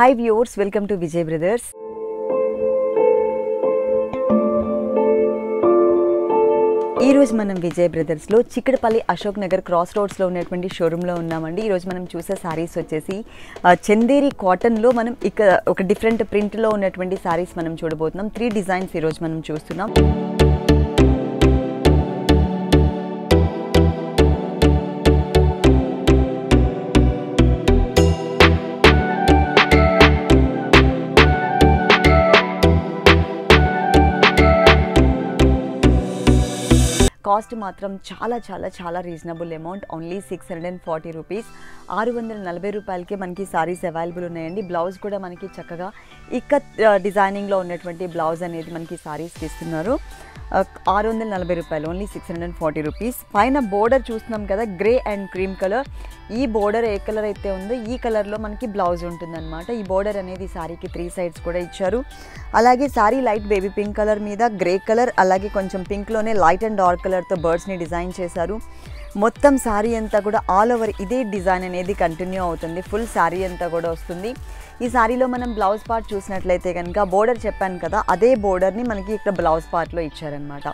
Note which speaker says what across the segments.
Speaker 1: Hi viewers welcome to Vijay brothers ఈ రోజు మనం విజయ్ బ్రదర్స్లో చిక్కడపల్లి అశోక్ నగర్ క్రాస్ రోడ్స్లో ఉన్నటువంటి షోరూంలో ఉన్నామండి. ఈరోజు మనం చూసే సారీస్ వచ్చేసి చందేరి కాటన్లో మనం ఇక ఒక డిఫరెంట్ ప్రింట్లో ఉన్నటువంటి సారీస్ మనం చూడబోతున్నాం. త్రీ డిజైన్స్ ఈరోజు మనం చూస్తున్నాం. కాస్ట్ మాత్రం చాలా చాలా చాలా reasonable amount only six hundred and forty rupees ఆరు వందల నలభై రూపాయలకే మనకి సారీస్ అవైలబుల్ ఉన్నాయండి. బ్లౌజ్ కూడా మనకి చక్కగా ఇక్క డిజైనింగ్లో ఉన్నటువంటి బ్లౌజ్ అనేది మనకి సారీస్కి ఇస్తున్నారు ఆరు వందల నలభై రూపాయలు. Only six hundred and forty rupees పైన బోర్డర్ చూస్తున్నాం కదా గ్రే అండ్ క్రీమ్ కలర్ ఈ బోర్డర్ ఏ కలర్ అయితే ఉందో ఈ కలర్లో మనకి బ్లౌజ్ ఉంటుందన్నమాట. ఈ బోర్డర్ అనేది సారీకి త్రీ సైడ్స్ కూడా ఇచ్చారు. అలాగే sari light baby pink colour మీద గ్రే కలర్ అలాగే కొంచెం పింక్లోనే లైట్ అండ్ డార్క్ కలర్ కలర్తో బర్డ్స్ని డిజైన్ చేశారు. మొత్తం శారీ అంతా కూడా ఆల్ ఓవర్ ఇదే డిజైన్ అనేది కంటిన్యూ అవుతుంది. ఫుల్ శారీ అంతా కూడా వస్తుంది. ఈ శారీలో మనం బ్లౌజ్ పార్ట్ చూసినట్లయితే కనుక బోర్డర్ చెప్పాను కదా అదే బోర్డర్ని మనకి ఇక్కడ బ్లౌజ్ పార్ట్లో ఇచ్చారనమాట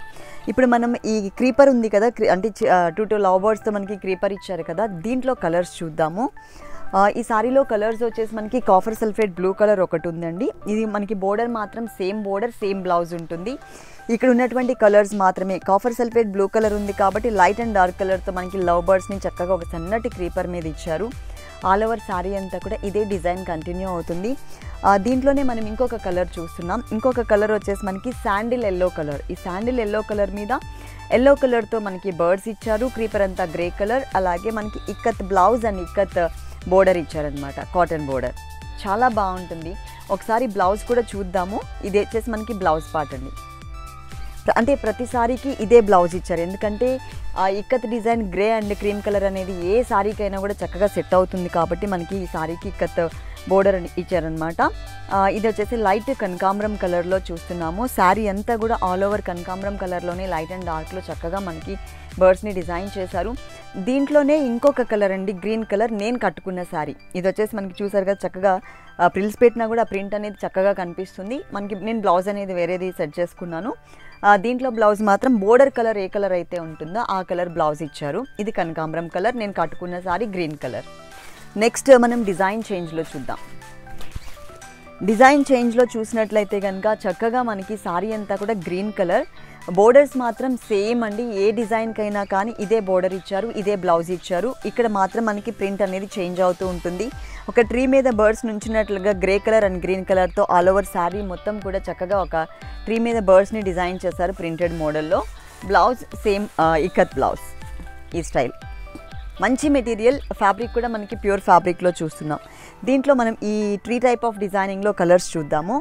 Speaker 1: ఇప్పుడు మనం ఈ క్రీపర్ ఉంది కదా అంటే టూ టూ లవ్ బర్డ్స్తో మనకి క్రీపర్ ఇచ్చారు కదా దీంట్లో కలర్స్ చూద్దాము. ఈ సారీలో కలర్స్ వచ్చేసి మనకి కాఫర్ సల్ఫేట్ బ్లూ కలర్ ఒకటి ఉందండి. ఇది మనకి బోర్డర్ మాత్రం సేమ్ బోర్డర్ సేమ్ బ్లౌజ్ ఉంటుంది. ఇక్కడ ఉన్నటువంటి కలర్స్ మాత్రమే. కాఫర్ సల్ఫేట్ బ్లూ కలర్ ఉంది కాబట్టి లైట్ అండ్ డార్క్ కలర్తో మనకి లవ్ బర్డ్స్ని చక్కగా ఒక సన్నటి క్రీపర్ మీద ఇచ్చారు. ఆల్ ఓవర్ శారీ అంతా కూడా ఇదే డిజైన్ కంటిన్యూ అవుతుంది. దీంట్లోనే మనం ఇంకొక కలర్ చూస్తున్నాం. ఇంకొక కలర్ వచ్చేసి మనకి శాండిల్ ఎల్లో కలర్. ఈ శాండిల్ ఎల్లో కలర్ మీద ఎల్లో కలర్తో మనకి బర్డ్స్ ఇచ్చారు. క్రీపర్ అంతా గ్రే కలర్. అలాగే మనకి ikat blouse and ikat border ఇచ్చారనమాట కాటన్ బోర్డర్. చాలా బాగుంటుంది. ఒకసారి బ్లౌజ్ కూడా చూద్దాము. ఇది వచ్చేసి మనకి బ్లౌజ్ పార్ట్ అండి. అంటే ప్రతిసారికి ఇదే బ్లౌజ్ ఇచ్చారు. ఎందుకంటే ఆ ikat design grey and cream colour అనేది ఏ సారీకైనా కూడా చక్కగా సెట్ అవుతుంది కాబట్టి మనకి ఈ సారీకి ఇక్కత్ బోర్డర్ ఇచ్చారనమాట ఇది వచ్చేసి లైట్ కనకాంబరం కలర్లో చూస్తున్నాము. శారీ అంతా కూడా ఆల్ ఓవర్ కనకాంబరం కలర్లోనే లైట్ అండ్ డార్క్లో చక్కగా మనకి బర్డ్స్ని డిజైన్ చేశారు. దీంట్లోనే ఇంకొక కలర్ అండి గ్రీన్ కలర్ నేను కట్టుకున్న శారీ. ఇది వచ్చేసి మనకి చూసారు కదా చక్కగా ప్రిల్స్ పెట్టినా కూడా ప్రింట్ అనేది చక్కగా కనిపిస్తుంది. మనకి నేను బ్లౌజ్ అనేది వేరేది సెట్ చేసుకున్నాను. దీంట్లో బ్లౌజ్ మాత్రం బోర్డర్ కలర్ ఏ కలర్ అయితే ఉంటుందో ఆ కలర్ బ్లౌజ్ ఇచ్చారు. ఇది కనకాంబరం కలర్ నేను కట్టుకున్న శారీ గ్రీన్ కలర్. నెక్స్ట్ మనం డిజైన్ చేంజ్లో చూద్దాం. డిజైన్ చేంజ్లో చూసినట్లయితే కనుక చక్కగా మనకి సారీ అంతా కూడా గ్రీన్ కలర్. బోర్డర్స్ మాత్రం సేమ్ అండి. ఏ డిజైన్కైనా కానీ ఇదే బోర్డర్ ఇచ్చారు ఇదే బ్లౌజ్ ఇచ్చారు. ఇక్కడ మాత్రం మనకి ప్రింట్ అనేది చేంజ్ అవుతూ ఉంటుంది. ఒక ట్రీ మీద బర్డ్స్ నుంచినట్లుగా గ్రే కలర్ అండ్ గ్రీన్ కలర్తో ఆల్ ఓవర్ శారీ మొత్తం కూడా చక్కగా ఒక ట్రీ మీద బర్డ్స్ని డిజైన్ చేశారు ప్రింటెడ్ మోడల్లో. బ్లౌజ్ సేమ్ ఇకత్ బ్లౌజ్ ఈ స్టైల్. మంచి మెటీరియల్ ఫ్యాబ్రిక్ కూడా మనకి ప్యూర్ ఫ్యాబ్రిక్లో చూస్తున్నాం. దీంట్లో మనం ఈ ట్రీ టైప్ ఆఫ్ డిజైనింగ్లో కలర్స్ చూద్దాము.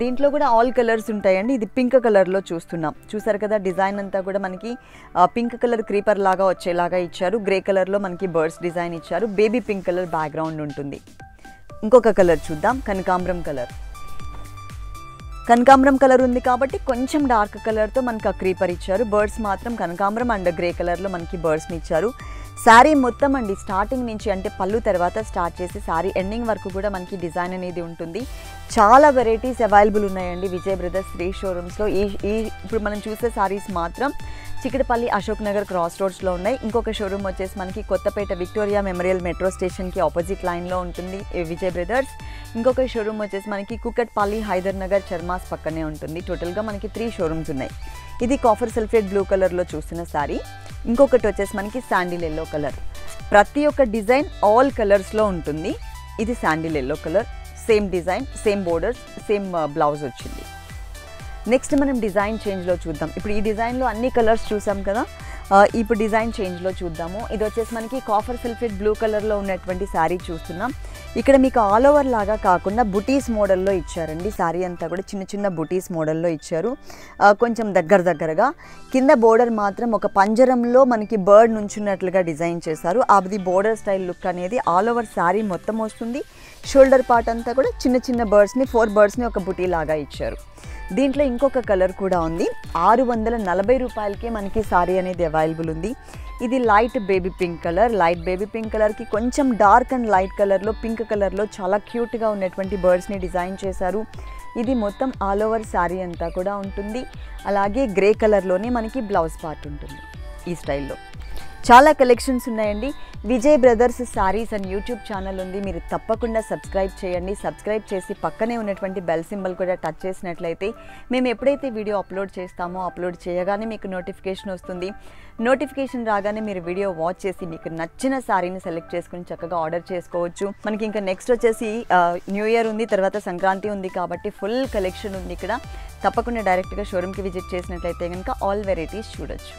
Speaker 1: దీంట్లో కూడా ఆల్ కలర్స్ ఉంటాయండి. ఇది పింక్ కలర్లో చూస్తున్నాం. చూసారు కదా డిజైన్ అంతా కూడా మనకి పింక్ కలర్ క్రీపర్ లాగా వచ్చేలాగా ఇచ్చారు. గ్రే కలర్లో మనకి బర్డ్స్ డిజైన్ ఇచ్చారు. బేబీ పింక్ కలర్ బ్యాక్గ్రౌండ్ ఉంటుంది. ఇంకొక కలర్ చూద్దాం. కనకాంబరం కలర్. కనకాంబరం కలర్ ఉంది కాబట్టి కొంచెం డార్క్ కలర్తో మనకి ఆ క్రీపర్ ఇచ్చారు. బర్డ్స్ మాత్రం కనకాంబరం అండ్ గ్రే కలర్లో మనకి బర్డ్స్ని ఇచ్చారు. శారీ మొత్తం అండి స్టార్టింగ్ నుంచి అంటే పళ్ళు తర్వాత స్టార్ట్ చేసి శారీ ఎండింగ్ వరకు కూడా మనకి డిజైన్ అనేది ఉంటుంది. చాలా వెరైటీస్ అవైలబుల్ ఉన్నాయండి విజయ్ బ్రదర్స్ త్రీ షోరూమ్స్లో. ఈ ఈ ఇప్పుడు మనం చూసే శారీస్ మాత్రం చిక్కడపల్లి అశోక్ నగర్ క్రాస్ రోడ్స్లో ఉన్నాయి. ఇంకొక షోరూమ్ వచ్చేసి మనకి కొత్తపేట విక్టోరియా మెమోరియల్ మెట్రో స్టేషన్కి ఆపోజిట్ లైన్లో ఉంటుంది విజయ్ బ్రదర్స్. ఇంకొక షోరూమ్ వచ్చేసి మనకి కుకట్పల్లి హైదర్ నగర్ చర్మాస్ పక్కనే ఉంటుంది. టోటల్గా మనకి త్రీ షోరూమ్స్ ఉన్నాయి. ఇది కాఫర్ సల్ఫేట్ బ్లూ కలర్లో చూసిన శారీ ఇంకొకటి వచ్చేసి మనకి శాండిల్ ఎల్లో కలర్. ప్రతి ఒక్క డిజైన్ ఆల్ కలర్స్లో ఉంటుంది. ఇది sandal yellow colour. Same design same borders same blouse వచ్చింది. నెక్స్ట్ మనం డిజైన్ చేంజ్లో చూద్దాం. ఇప్పుడు ఈ డిజైన్లో అన్ని కలర్స్ చూసాం కదా? ఇప్పుడు డిజైన్ చేంజ్లో చూద్దాము. ఇది వచ్చేసి మనకి కాఫర్ సల్ఫేట్ బ్లూ కలర్లో ఉన్నటువంటి శారీ చూస్తున్నాం. ఇక్కడ మీకు ఆల్ ఓవర్ లాగా కాకుండా బుటీస్ మోడల్లో ఇచ్చారండి. శారీ అంతా కూడా చిన్న చిన్న బుటీస్ మోడల్లో ఇచ్చారు. కొంచెం దగ్గర దగ్గరగా. కింద బోర్డర్ మాత్రం ఒక పంజరంలో మనకి బర్డ్ నుంచున్నట్లుగా డిజైన్ చేశారు. అది బోర్డర్ స్టైల్ లుక్ అనేది ఆల్ ఓవర్ శారీ మొత్తం వస్తుంది. షోల్డర్ పార్ట్ అంతా కూడా చిన్న చిన్న బర్డ్స్ని ఫోర్ బర్డ్స్ని ఒక బుటీ లాగా ఇచ్చారు. దీంట్లో ఇంకొక కలర్ కూడా ఉంది. ఆరు వందల నలభై రూపాయలకే మనకి సారీ అనేది అవైలబుల్ ఉంది. ఇది light baby pink colour. Light baby pink కలర్కి కొంచెం డార్క్ అండ్ లైట్ కలర్లో పింక్ కలర్లో చాలా క్యూట్గా ఉన్నటువంటి బర్డ్స్ని డిజైన్ చేశారు. ఇది మొత్తం ఆల్ ఓవర్ శారీ అంతా కూడా ఉంటుంది. అలాగే గ్రే కలర్లోనే మనకి బ్లౌజ్ పార్ట్ ఉంటుంది ఈ స్టైల్లో చాలా కలెక్షన్స్ ఉన్నాయండి. Vijay Brothers saris and YouTube channel ఉంది. మీరు తప్పకుండా సబ్స్క్రైబ్ చేయండి. సబ్స్క్రైబ్ చేసి పక్కనే ఉన్నటువంటి బెల్ సింబల్ కూడా టచ్ చేసినట్లయితే మేము ఎప్పుడైతే వీడియో అప్లోడ్ చేస్తామో అప్లోడ్ చేయగానే మీకు నోటిఫికేషన్ వస్తుంది. నోటిఫికేషన్ రాగానే మీరు వీడియో వాచ్ చేసి మీకు నచ్చిన శారీని సెలెక్ట్ చేసుకుని చక్కగా ఆర్డర్ చేసుకోవచ్చు. మనకి ఇంకా నెక్స్ట్ వచ్చేసి న్యూ ఇయర్ ఉంది తర్వాత సంక్రాంతి ఉంది కాబట్టి ఫుల్ కలెక్షన్ ఉంది ఇక్కడ. తప్పకుండా డైరెక్ట్గా షోరూమ్కి విజిట్ చేసినట్లయితే కనుక ఆల్ వెరైటీస్ చూడొచ్చు.